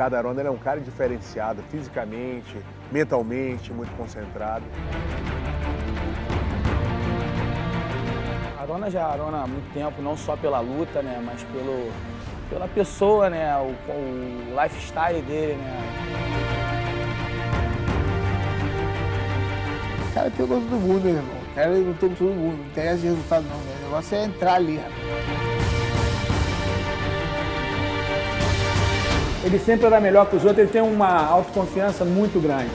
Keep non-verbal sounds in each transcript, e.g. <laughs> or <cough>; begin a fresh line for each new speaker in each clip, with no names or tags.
Ricardo Arona é um cara diferenciado fisicamente, mentalmente, muito concentrado.
Arona já é Arona há muito tempo, não só pela luta, né, mas pelo, pela pessoa, né, o, o lifestyle dele, né.
O cara pegou todo mundo, meu irmão. O cara lutou com todo mundo. Não interessa de resultado, não. Né? O negócio é entrar ali, rapaz.
Ele sempre era melhor que os outros, ele tem uma autoconfiança muito grande.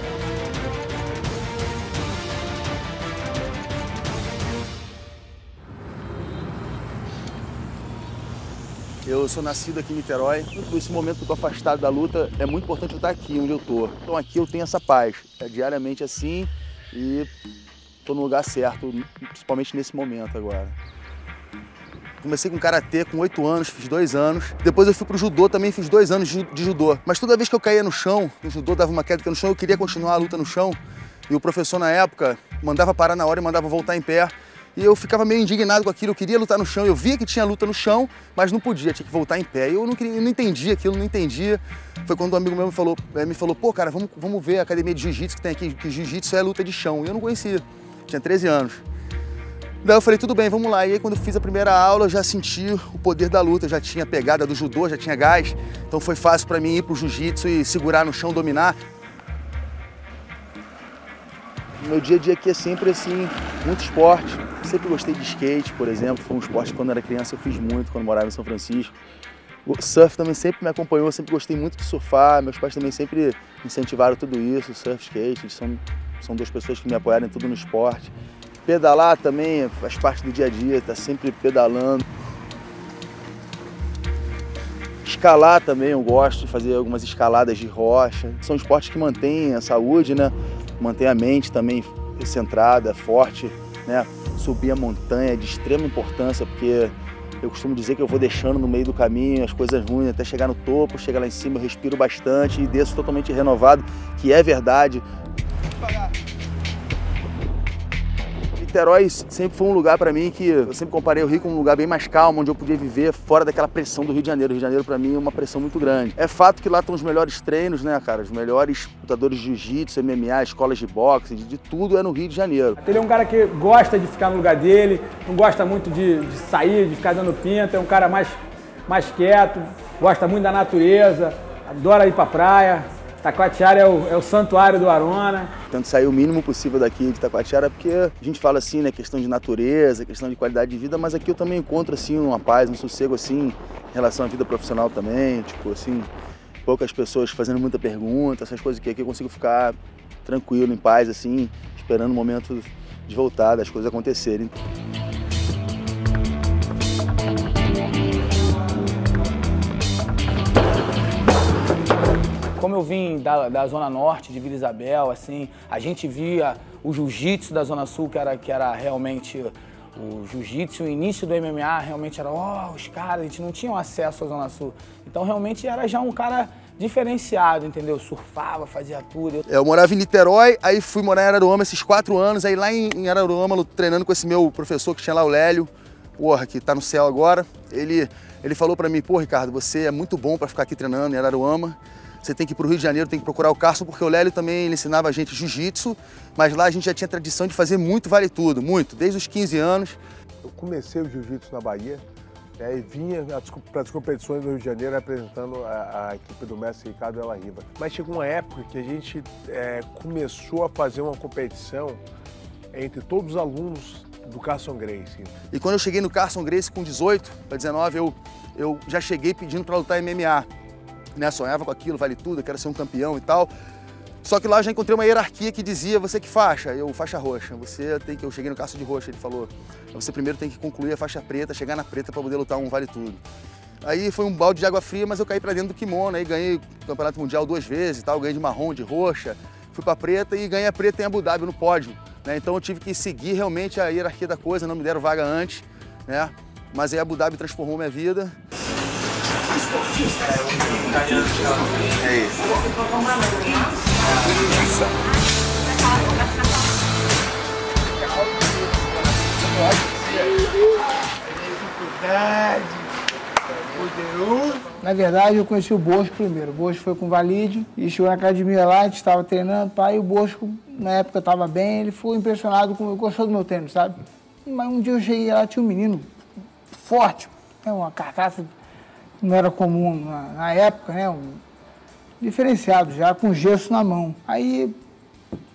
Eu sou nascido aqui em Niterói. Nesse momento que eu tô afastado da luta, é muito importante eu estar aqui, onde eu tô. Então aqui eu tenho essa paz. É diariamente assim e tô no lugar certo, principalmente nesse momento agora. Comecei com karatê com oito anos, fiz dois anos. Depois eu fui pro judô, também fiz dois anos de judô. Mas toda vez que eu caía no chão, no judô dava uma queda no chão, eu queria continuar a luta no chão. E o professor na época mandava parar na hora e mandava voltar em pé. E eu ficava meio indignado com aquilo, eu queria lutar no chão, eu via que tinha luta no chão, mas não podia, tinha que voltar em pé. E eu não, queria, eu não entendia aquilo, não entendia. Foi quando um amigo meu me falou, eh, me falou pô, cara, vamos, vamos ver a academia de jiu-jitsu que tem aqui, que jiu-jitsu é luta de chão. E eu não conhecia, tinha 13 anos. Daí eu falei, tudo bem, vamos lá. E aí quando eu fiz a primeira aula, eu já senti o poder da luta, já tinha pegada do judô, já tinha gás. Então foi fácil para mim ir pro jiu-jitsu e segurar no chão, dominar. Meu dia a dia aqui é sempre assim, muito esporte. Sempre gostei de skate, por exemplo. Foi um esporte que quando era criança eu fiz muito, quando morava em São Francisco. O surf também sempre me acompanhou, eu sempre gostei muito de surfar. Meus pais também sempre incentivaram tudo isso, surf, skate. Eles são, são duas pessoas que me apoiaram em tudo no esporte. Pedalar também faz parte do dia a dia, tá sempre pedalando. Escalar também, eu gosto de fazer algumas escaladas de rocha. São esportes que mantêm a saúde, né? Mantém a mente também centrada, forte, né? Subir a montanha é de extrema importância, porque eu costumo dizer que eu vou deixando no meio do caminho as coisas ruins até chegar no topo, chegar lá em cima, eu respiro bastante e desço totalmente renovado, que é verdade. Niterói sempre foi um lugar para mim que eu sempre comparei o Rio com um lugar bem mais calmo, onde eu podia viver fora daquela pressão do Rio de Janeiro. O Rio de Janeiro para mim é uma pressão muito grande. É fato que lá estão os melhores treinos, né, cara? Os melhores lutadores de jiu-jitsu, MMA, escolas de boxe, de, de, tudo é no Rio de Janeiro.
Ele é um cara que gosta de ficar no lugar dele, não gosta muito de, de sair, de ficar dando pinta, é um cara mais, mais quieto, gosta muito da natureza, adora ir pra praia, Taquatiara é o, é o santuário do Arona.
Tento sair o mínimo possível daqui de Taquatiara, porque a gente fala assim, né, questão de natureza, questão de qualidade de vida, mas aqui eu também encontro, assim, uma paz, um sossego, assim, em relação à vida profissional também, tipo, assim, poucas pessoas fazendo muita pergunta, essas coisas que aqui eu consigo ficar tranquilo, em paz, assim, esperando o momento de voltar, das coisas acontecerem.
Como eu vim da, da Zona Norte, de Vila Isabel, assim, a gente via o jiu-jitsu da Zona Sul, que era, que era realmente o jiu-jitsu, o início do MMA, realmente era, ó, oh, os caras, a gente não tinha acesso à Zona Sul. Então, realmente, era já um cara diferenciado, entendeu? Surfava, fazia tudo.
Eu morava em Niterói, aí fui morar em Araruama esses quatro anos, aí lá em, em Araruama, treinando com esse meu professor que tinha lá, o Lélio, porra, que tá no céu agora, ele, ele falou para mim, pô, Ricardo, você é muito bom para ficar aqui treinando em Araruama, você tem que ir para o Rio de Janeiro, tem que procurar o Carson, porque o Lélio também ele ensinava a gente jiu-jitsu, mas lá a gente já tinha tradição de fazer muito vale tudo, muito, desde os 15 anos.
Eu comecei o jiu-jitsu na Bahia é, e vinha para as competições do Rio de Janeiro representando a, a equipe do mestre Ricardo Ela Riva. Mas chegou uma época que a gente é, começou a fazer uma competição entre todos os alunos do Carson Grace.
E quando eu cheguei no Carson Grace com 18 para 19, eu, eu já cheguei pedindo para lutar MMA né, sonhava com aquilo, vale tudo, quero ser um campeão e tal. Só que lá eu já encontrei uma hierarquia que dizia, você que faixa? Eu, faixa roxa. Você tem que, eu cheguei no caço de roxa, ele falou, você primeiro tem que concluir a faixa preta, chegar na preta para poder lutar um vale tudo. Aí foi um balde de água fria, mas eu caí para dentro do kimono, aí ganhei o campeonato mundial duas vezes tal, ganhei de marrom, de roxa, fui para preta e ganhei a preta em Abu Dhabi no pódio. Né? Então eu tive que seguir realmente a hierarquia da coisa, não me deram vaga antes, né? Mas aí Abu Dhabi transformou minha vida.
Na verdade, eu conheci o Bosco primeiro. O Bosco foi com o Valide e chegou na academia lá, a gente estava treinando, pai, e o Bosco, na época, estava bem, ele ficou impressionado, com, gostou do meu treino, sabe? Mas um dia eu cheguei lá, tinha um menino forte, né, uma carcaça não era comum na, na época, né? Um, diferenciado já, com gesso na mão. Aí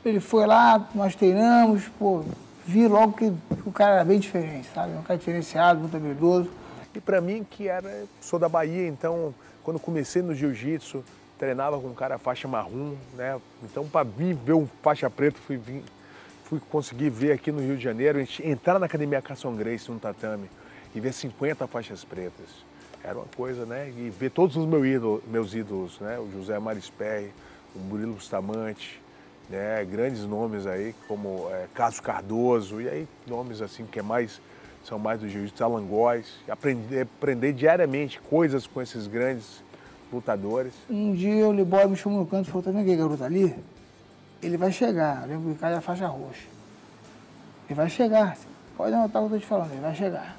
ele foi lá, nós treinamos, pô, vi logo que o cara era bem diferente, sabe? Um cara diferenciado, muito habilidoso.
E para mim, que era, sou da Bahia, então quando comecei no jiu-jitsu, treinava com um cara faixa marrom, né? Então para mim ver um faixa preta, fui, vim, fui conseguir ver aqui no Rio de Janeiro, entrar na academia Carson Grace no tatame e ver 50 faixas pretas. Era uma coisa, né? E ver todos os meus ídolos, meus ídolos né? O José Marisperri, o Murilo Bustamante, né? Grandes nomes aí, como é, Caso Cardoso, e aí nomes assim que é mais são mais do jiu-jitsu, Alan Góes, aprender, aprender diariamente coisas com esses grandes lutadores.
Um dia o Libório me chamou no canto e falou, tá vendo aquele garoto ali? Ele vai chegar, eu lembro que a faixa roxa. Ele vai chegar, pode anotar o que eu tô te falando, ele vai chegar.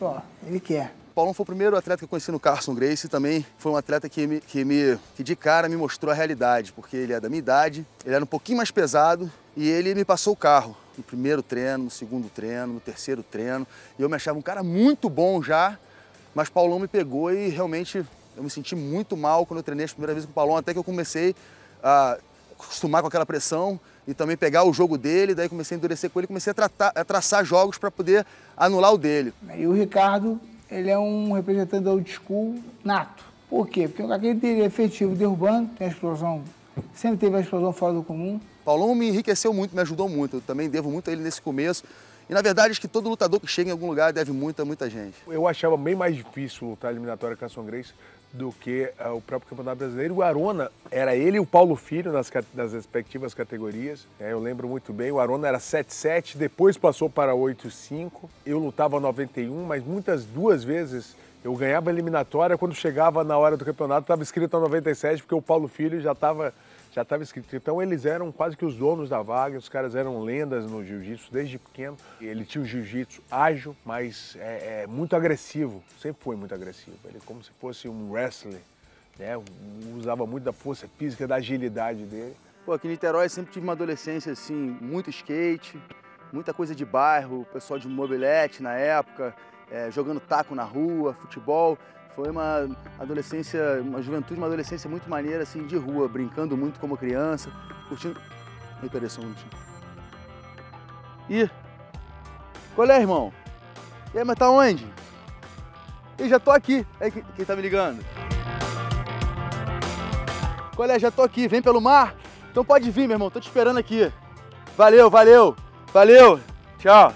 Ó, ele quer.
Paulão foi o primeiro atleta que eu conheci no Carson Grace e também foi um atleta que, me, que, me, que de cara me mostrou a realidade, porque ele é da minha idade, ele era um pouquinho mais pesado e ele me passou o carro no primeiro treino, no segundo treino, no terceiro treino. E eu me achava um cara muito bom já, mas Paulão me pegou e realmente eu me senti muito mal quando eu treinei a primeira vez com o Paulão, até que eu comecei a acostumar com aquela pressão e também pegar o jogo dele, daí comecei a endurecer com ele, comecei a, tratar, a traçar jogos para poder anular o dele.
E o Ricardo, ele é um representante da old school nato. Por quê? Porque aquele dele é efetivo derrubando, tem a explosão, sempre teve a explosão fora do comum.
Paulão me enriqueceu muito, me ajudou muito. Eu também devo muito a ele nesse começo. E na verdade, acho que todo lutador que chega em algum lugar deve muito a muita gente.
Eu achava bem mais difícil lutar a eliminatória Canção Grace do que uh, o próprio Campeonato Brasileiro. O Arona era ele e o Paulo Filho nas, nas respectivas categorias. É, eu lembro muito bem. O Arona era 7-7, depois passou para 8-5. Eu lutava 91, mas muitas duas vezes eu ganhava eliminatória. Quando chegava na hora do campeonato, estava escrito a 97, porque o Paulo Filho já estava já estava escrito. Então eles eram quase que os donos da vaga, os caras eram lendas no jiu-jitsu desde pequeno. Ele tinha o jiu-jitsu ágil, mas é, é, muito agressivo, sempre foi muito agressivo. Ele como se fosse um wrestler, né? usava muito da força física, da agilidade dele.
Pô, aqui em Niterói sempre tive uma adolescência assim, muito skate, muita coisa de bairro, pessoal de mobilete na época, é, jogando taco na rua, futebol. Foi uma adolescência, uma juventude, uma adolescência muito maneira, assim, de rua, brincando muito como criança, curtindo... Ei, peraí só um minutinho. Ih, qual é, irmão? E aí, mas tá onde? Ih, já tô aqui. É quem, quem tá me ligando? Qual é? Já tô aqui. Vem pelo mar? Então pode vir, meu irmão. Tô te esperando aqui. Valeu, valeu. Valeu. Tchau.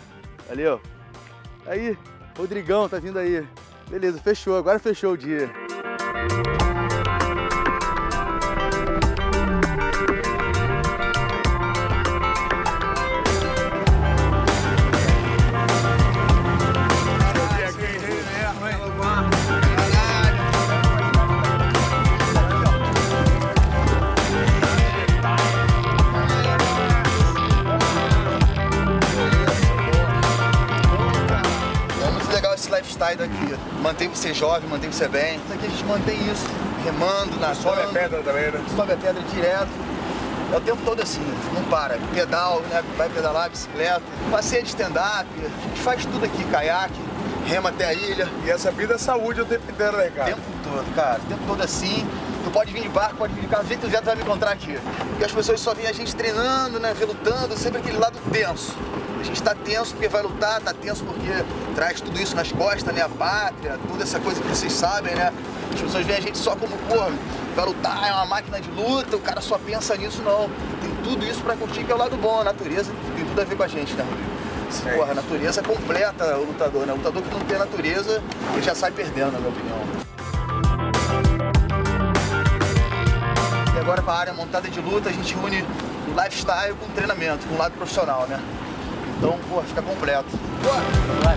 Valeu. Aí, Rodrigão tá vindo aí. Beleza, fechou. Agora fechou o dia. Lifestyle daqui. Mantém você jovem, mantém você bem. Aqui a gente mantém isso, remando, nadando.
Sobe a pedra também, né?
Sobe a pedra direto. É o tempo todo assim, não para. Pedal, né? vai pedalar, bicicleta, passeio de stand-up, a gente faz tudo aqui, caiaque, rema até a ilha.
E essa vida é saúde o tempo inteiro, né, cara?
O tempo todo, cara. O tempo todo assim. Tu pode vir de barco, pode vir de carro, do jeito que tu vai me encontrar aqui. Porque as pessoas só veem a gente treinando, né, relutando, sempre aquele lado tenso. A gente está tenso porque vai lutar, tá tenso porque traz tudo isso nas costas, né? A pátria, toda essa coisa que vocês sabem, né? As pessoas veem a gente só como, pô, vai lutar, é uma máquina de luta, o cara só pensa nisso, não. Tem tudo isso para curtir, que é o lado bom, a natureza tem tudo a ver com a gente, né, Rodrigo? É porra, a natureza completa o lutador, né? O lutador que não tem natureza, ele já sai perdendo, na minha opinião. E agora para a área montada de luta, a gente une o lifestyle com o treinamento, com o lado profissional, né? Então, pô, fica completo. Vai.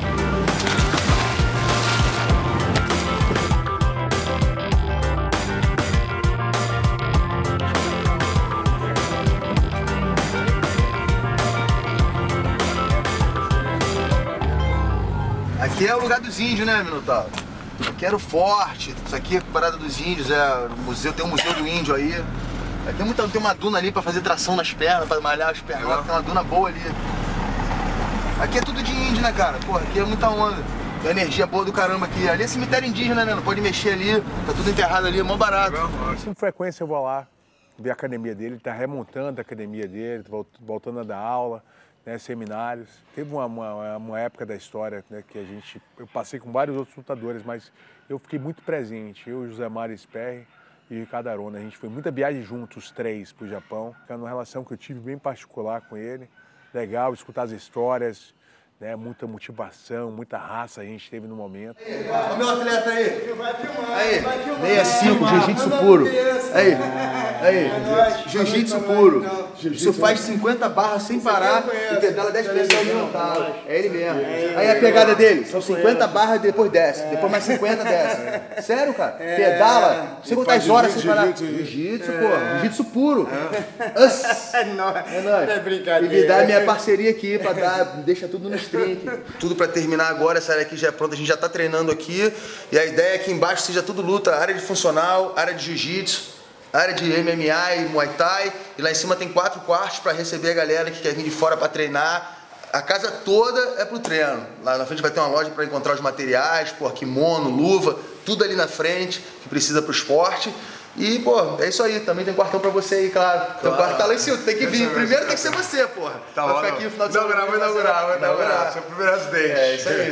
Aqui é o lugar dos índios, né, Minotauro? Aqui era o forte, isso aqui é a parada dos índios, é museu, tem um museu do índio aí. Aqui tem, muita, tem uma duna ali pra fazer tração nas pernas, pra malhar as pernas, tem uma duna boa ali. Aqui é tudo de índio, né, cara? Porra, aqui é muita onda. Tem energia boa do caramba aqui. Ali é cemitério indígena, né? Não pode mexer ali, tá tudo enterrado ali, é mó barato.
Com frequência eu vou lá ver a academia dele, ele tá remontando a academia dele, tá volt- voltando a dar aula, né, seminários. Teve uma, uma, uma época da história né, que a gente. Eu passei com vários outros lutadores, mas eu fiquei muito presente. Eu, José Mário Sperry e o Ricardo Arona. A gente foi muita viagem juntos, os três, para o Japão. Era uma relação que eu tive bem particular com ele. Legal escutar as histórias, né, muita motivação, muita raça a gente teve no momento.
Olha o meu atleta aí. Aí, 65, jiu-jitsu puro. Aí, aí, jiu-jitsu puro. Isso faz 50 barras sem parar e pedala 10 vezes ao minuto. É ele mesmo. Aí a pegada dele, são 50 barras depois desce. Depois mais 50 desce. <laughs> Sério, cara? Pedala, não sei quantas horas sem parar. Jiu-jitsu, pô. Jiu-jitsu puro. É <laughs> nóis.
É brincadeira.
E me dá minha parceria aqui pra dar, deixa tudo no streak. Tudo pra terminar agora, essa área aqui já é pronta, a gente já tá treinando aqui. E a ideia é que embaixo seja tudo luta, área de funcional, área de jiu-jitsu, área de MMA e Muay Thai. E lá em cima tem quatro quartos pra receber a galera que quer vir de fora pra treinar. A casa toda é pro treino. Lá na frente vai ter uma loja pra encontrar os materiais, pô, kimono, luva, tudo ali na frente que precisa pro esporte. E, pô, é isso aí. Também tem quartão pra você aí, claro. Teu quarto tá lá em cima, tu tem que vir. Primeiro tem que ser você, porra.
Tá
Vai ficar aqui no final de
Inaugurar,
semana.
vou inaugurar, vou inaugurar. Seu primeiro acidente.
É, isso aí. <laughs>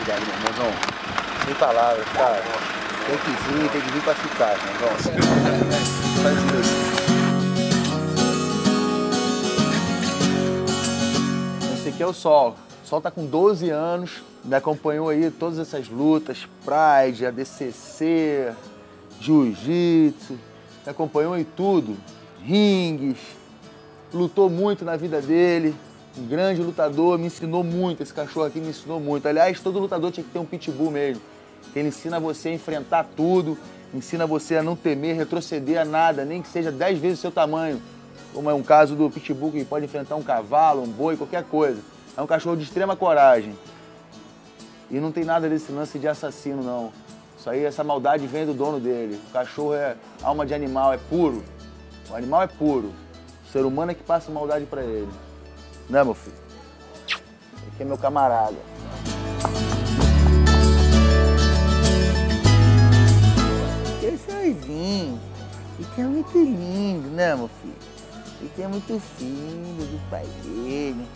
Obrigado, meu irmãozão. Sem palavras, cara. Tem que vir, tem que vir pra ficar, meu irmão. Faz isso. Esse aqui é o Sol. O Sol tá com 12 anos, me acompanhou aí todas essas lutas, Pride, ADCC, Jiu-Jitsu, me acompanhou em tudo, ringues, lutou muito na vida dele, um grande lutador, me ensinou muito, esse cachorro aqui me ensinou muito. Aliás, todo lutador tinha que ter um pitbull mesmo, que ele ensina você a enfrentar tudo, ensina você a não temer, retroceder a nada, nem que seja 10 vezes o seu tamanho. Como é um caso do pitbull que pode enfrentar um cavalo, um boi, qualquer coisa. É um cachorro de extrema coragem. E não tem nada desse lance de assassino, não. Isso aí, essa maldade vem do dono dele. O cachorro é alma de animal, é puro. O animal é puro. O ser humano é que passa maldade pra ele. Né, meu filho? Aqui é meu camarada. Esse é muito lindo, né, meu filho? Esse é muito filho do pai dele.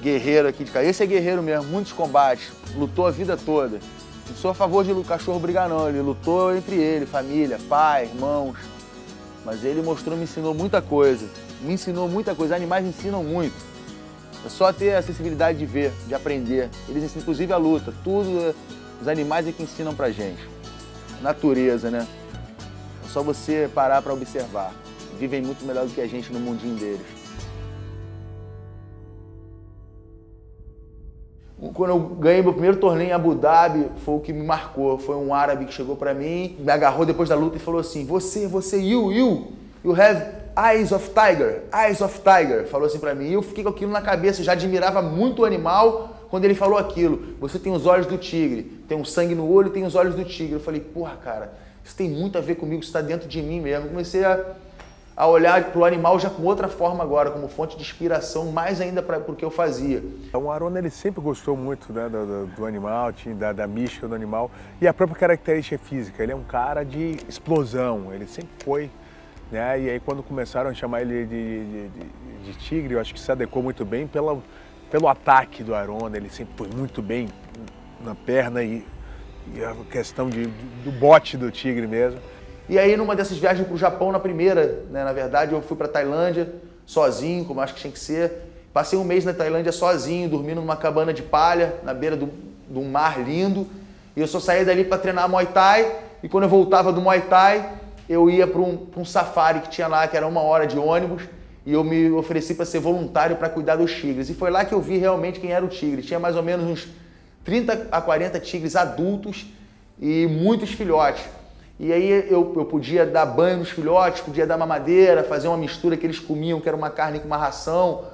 Guerreiro aqui de casa. Esse é guerreiro mesmo, muitos combates. Lutou a vida toda. Não sou a favor de cachorro brigar, não. Ele lutou entre ele, família, pai, irmãos. Mas ele mostrou, me ensinou muita coisa. Me ensinou muita coisa. Animais ensinam muito. É só ter a sensibilidade de ver, de aprender. Eles ensinam, inclusive, a luta. Tudo, os animais é que ensinam pra gente. Natureza, né? Só você parar pra observar. Vivem muito melhor do que a gente no mundinho deles. Quando eu ganhei meu primeiro torneio em Abu Dhabi, foi o que me marcou. Foi um árabe que chegou pra mim, me agarrou depois da luta e falou assim: Você, você, you, you, you have eyes of tiger, eyes of tiger. Falou assim pra mim. E eu fiquei com aquilo na cabeça, já admirava muito o animal quando ele falou aquilo. Você tem os olhos do tigre, tem um sangue no olho, tem os olhos do tigre. Eu falei: Porra, cara, isso tem muito a ver comigo, isso tá dentro de mim mesmo. Comecei a a olhar para o animal já com outra forma agora, como fonte de inspiração, mais ainda para o que eu fazia.
O Arona ele sempre gostou muito né, do, do- animal, da, da mística do animal e a própria característica física. Ele é um cara de explosão, ele sempre foi. Né? E aí quando começaram a chamar ele de, de- de- de tigre, eu acho que se adequou muito bem pela, pelo ataque do Arona. Ele sempre foi muito bem na perna e, e a questão de, do bote do tigre mesmo.
E aí, numa dessas viagens para o Japão, na primeira, né, na verdade, eu fui para Tailândia sozinho, como acho que tinha que ser. Passei um mês na Tailândia sozinho, dormindo numa cabana de palha, na beira do, de um mar lindo. E eu só saía dali para treinar Muay Thai. E quando eu voltava do Muay Thai, eu ia para um, pra um safari que tinha lá, que era uma hora de ônibus. E eu me ofereci para ser voluntário para cuidar dos tigres. E foi lá que eu vi realmente quem era o tigre. Tinha mais ou menos uns 30 a 40 tigres adultos e muitos filhotes. E aí eu, eu podia dar banho nos filhotes, podia dar mamadeira, fazer uma mistura que eles comiam, que era uma carne com uma ração.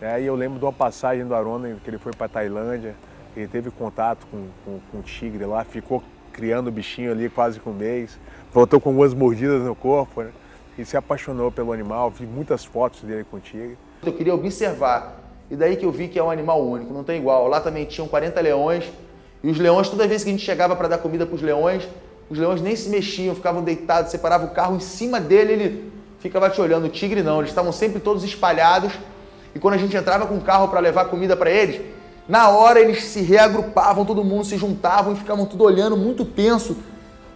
É, e eu lembro de uma passagem do Arona, que ele foi para Tailândia, Ele teve contato com, com, com o tigre lá, ficou criando o bichinho ali quase com um mês. Voltou com algumas mordidas no corpo, né? E se apaixonou pelo animal, vi muitas fotos dele com o tigre.
Eu queria observar. E daí que eu vi que é um animal único, não tem igual. Lá também tinham 40 leões. E os leões, toda vez que a gente chegava para dar comida para os leões, os leões nem se mexiam, ficavam deitados, separava o carro em cima dele, ele ficava te olhando. O tigre não, eles estavam sempre todos espalhados. E quando a gente entrava com o carro para levar comida para eles, na hora eles se reagrupavam, todo mundo se juntavam e ficavam tudo olhando muito tenso.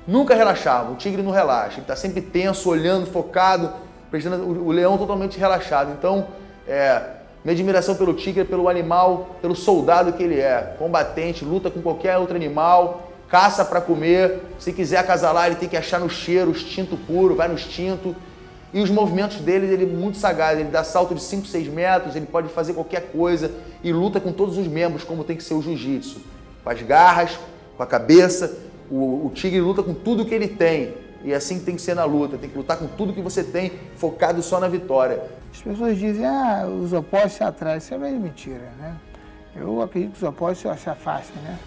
Nunca relaxavam. O tigre não relaxa, ele está sempre tenso, olhando, focado, prestando o leão totalmente relaxado. Então, é, minha admiração pelo tigre, pelo animal, pelo soldado que ele é. Combatente, luta com qualquer outro animal, caça para comer. Se quiser acasalar, ele tem que achar no cheiro, o instinto puro, vai no instinto. E os movimentos dele, ele é muito sagaz, ele dá salto de 5, 6 metros, ele pode fazer qualquer coisa e luta com todos os membros, como tem que ser o jiu-jitsu. Com as garras, com a cabeça, o, o, tigre luta com tudo que ele tem. E é assim tem que ser na luta, tem que lutar com tudo que você tem, focado só na vitória.
As pessoas dizem, ah, os opostos se atraem, isso é meio mentira, né? Eu acredito que os opostos se afastem, né?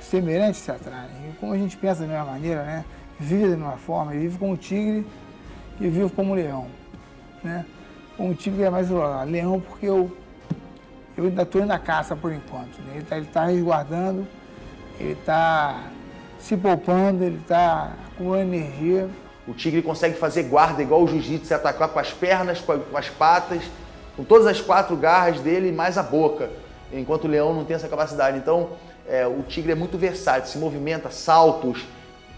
Os semelhantes se atraem. E como a gente pensa da mesma maneira, né? Vive da mesma forma, vive como tigre e vivo como leão. Né? Como tigre é mais o leão porque eu, eu ainda estou na caça por enquanto. Né? Ele está tá resguardando, ele está se poupando, ele está com energia.
O tigre consegue fazer guarda igual o jiu-jitsu, se atacar com as pernas, com as patas, com todas as quatro garras dele mais a boca, enquanto o leão não tem essa capacidade. Então, é, o tigre é muito versátil, se movimenta, saltos,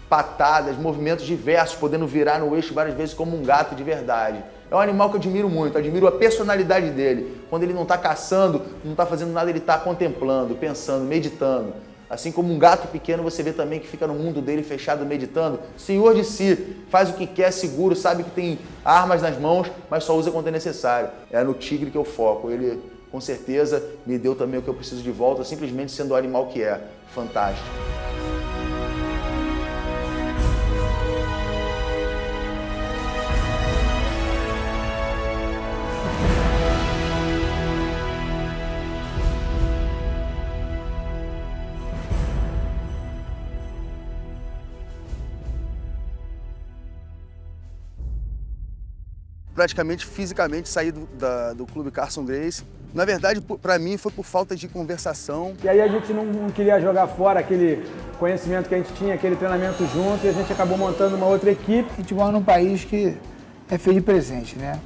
patadas, movimentos diversos, podendo virar no eixo várias vezes como um gato de verdade. É um animal que eu admiro muito, admiro a personalidade dele. Quando ele não está caçando, não está fazendo nada, ele está contemplando, pensando, meditando. Assim como um gato pequeno, você vê também que fica no mundo dele fechado, meditando. Senhor de si, faz o que quer, seguro, sabe que tem armas nas mãos, mas só usa quando é necessário. É no tigre que eu foco. Ele, com certeza, me deu também o que eu preciso de volta, simplesmente sendo o animal que é. Fantástico. Praticamente fisicamente saí do, da, do clube Carson Grace. Na verdade, para mim foi por falta de conversação.
E aí a gente não, não, queria jogar fora aquele conhecimento que a gente tinha, aquele treinamento junto, e a gente acabou montando uma outra equipe.
Futebol num país que é feio de presente, né?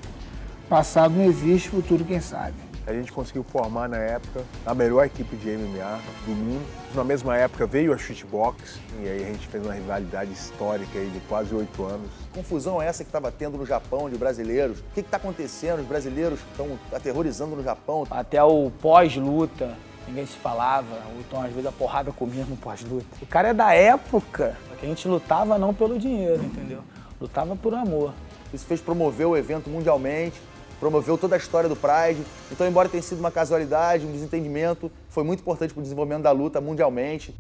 Passado não existe, futuro quem sabe.
A gente conseguiu formar na época a melhor equipe de MMA do mundo. Na mesma época veio a shootbox e aí a gente fez uma rivalidade histórica aí de quase oito anos.
confusão é essa que estava tendo no Japão de brasileiros? O que está acontecendo? Os brasileiros estão aterrorizando no Japão.
Até o pós-luta, ninguém se falava. O Tom às vezes a porrada comia no pós-luta. O cara é da época que a gente lutava não pelo dinheiro, entendeu? Lutava por amor.
Isso fez promover o evento mundialmente promoveu toda a história do Pride. Então, embora tenha sido uma casualidade, um desentendimento, foi muito importante para o desenvolvimento da luta mundialmente.